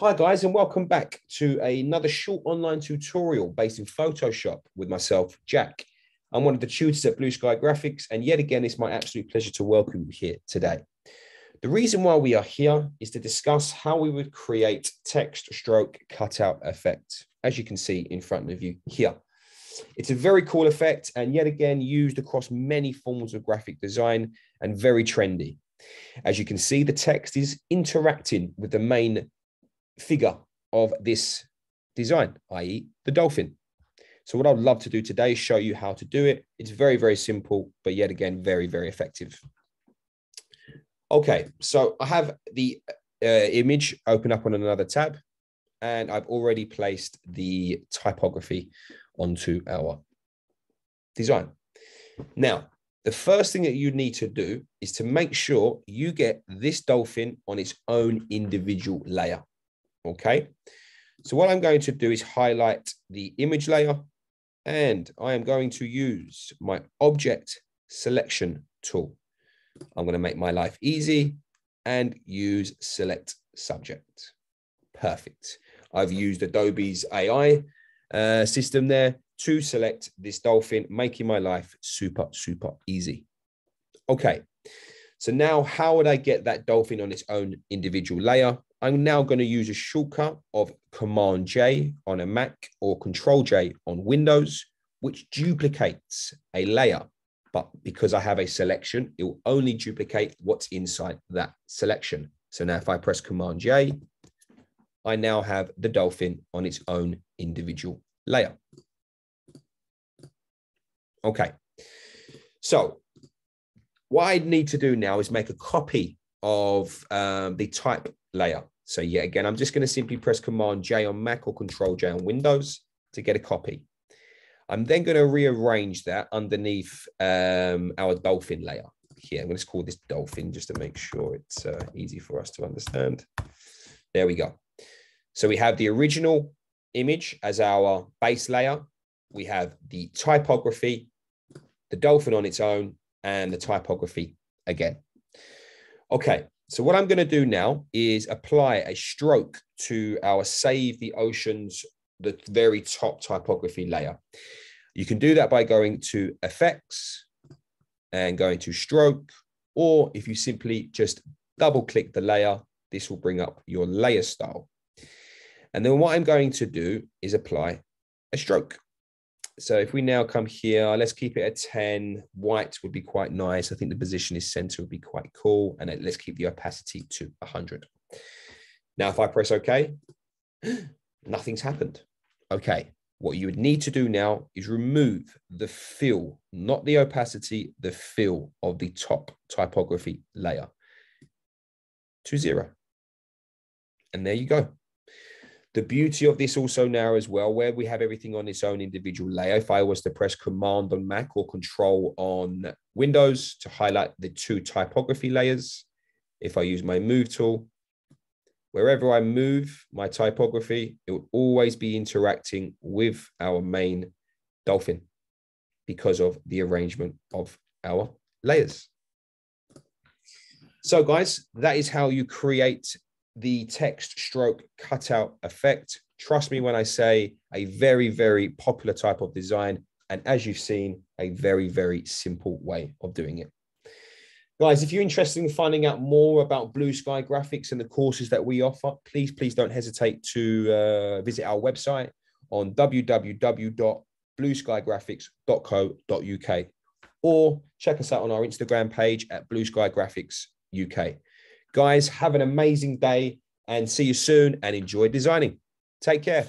Hi guys and welcome back to another short online tutorial based in Photoshop with myself, Jack. I'm one of the tutors at Blue Sky Graphics and yet again it's my absolute pleasure to welcome you here today. The reason why we are here is to discuss how we would create text stroke cutout effect, as you can see in front of you here. It's a very cool effect and yet again used across many forms of graphic design and very trendy. As you can see, the text is interacting with the main figure of this design, i.e. the dolphin. So what I'd love to do today is show you how to do it. It's very, very simple, but yet again, very, very effective. Okay, so I have the uh, image open up on another tab, and I've already placed the typography onto our design. Now, the first thing that you need to do is to make sure you get this dolphin on its own individual layer. Okay. So what I'm going to do is highlight the image layer and I am going to use my object selection tool. I'm going to make my life easy and use select subject. Perfect. I've used Adobe's AI uh, system there to select this dolphin, making my life super, super easy. Okay, so now how would I get that dolphin on its own individual layer? I'm now going to use a shortcut of Command J on a Mac or Control J on Windows, which duplicates a layer. But because I have a selection, it will only duplicate what's inside that selection. So now if I press Command J, I now have the dolphin on its own individual layer. Okay. So what I need to do now is make a copy of um, the type layer. So yeah, again, I'm just going to simply press Command J on Mac or Control J on Windows to get a copy. I'm then going to rearrange that underneath um, our dolphin layer here. I'm going to call this dolphin just to make sure it's uh, easy for us to understand. There we go. So we have the original image as our base layer. We have the typography the dolphin on its own, and the typography again. Okay, so what I'm going to do now is apply a stroke to our Save the Oceans, the very top typography layer. You can do that by going to Effects and going to Stroke, or if you simply just double click the layer, this will bring up your layer style. And then what I'm going to do is apply a stroke. So if we now come here, let's keep it at 10. White would be quite nice. I think the position is center would be quite cool. And let's keep the opacity to 100. Now, if I press OK, nothing's happened. Okay, what you would need to do now is remove the fill, not the opacity, the fill of the top typography layer to zero. And there you go. The beauty of this also now as well, where we have everything on its own individual layer, if I was to press Command on Mac or Control on Windows to highlight the two typography layers, if I use my Move tool, wherever I move my typography, it will always be interacting with our main dolphin because of the arrangement of our layers. So guys, that is how you create the text stroke cutout effect. Trust me when I say a very, very popular type of design. And as you've seen, a very, very simple way of doing it. Guys, if you're interested in finding out more about Blue Sky Graphics and the courses that we offer, please, please don't hesitate to uh, visit our website on www.blueskygraphics.co.uk or check us out on our Instagram page at Blue Sky Graphics UK. Guys, have an amazing day and see you soon and enjoy designing. Take care.